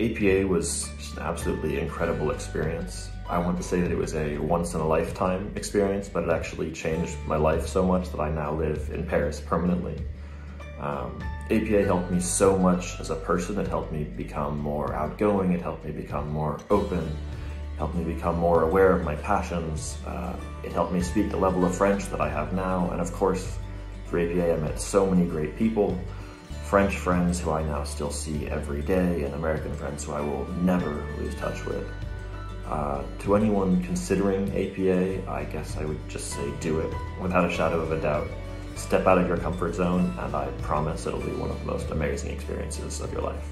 APA was an absolutely incredible experience. I want to say that it was a once in a lifetime experience, but it actually changed my life so much that I now live in Paris permanently. Um, APA helped me so much as a person. It helped me become more outgoing. It helped me become more open. It helped me become more aware of my passions. Uh, it helped me speak the level of French that I have now. And of course, through APA, I met so many great people. French friends who I now still see every day, and American friends who I will never lose touch with. Uh, to anyone considering APA, I guess I would just say do it without a shadow of a doubt. Step out of your comfort zone, and I promise it'll be one of the most amazing experiences of your life.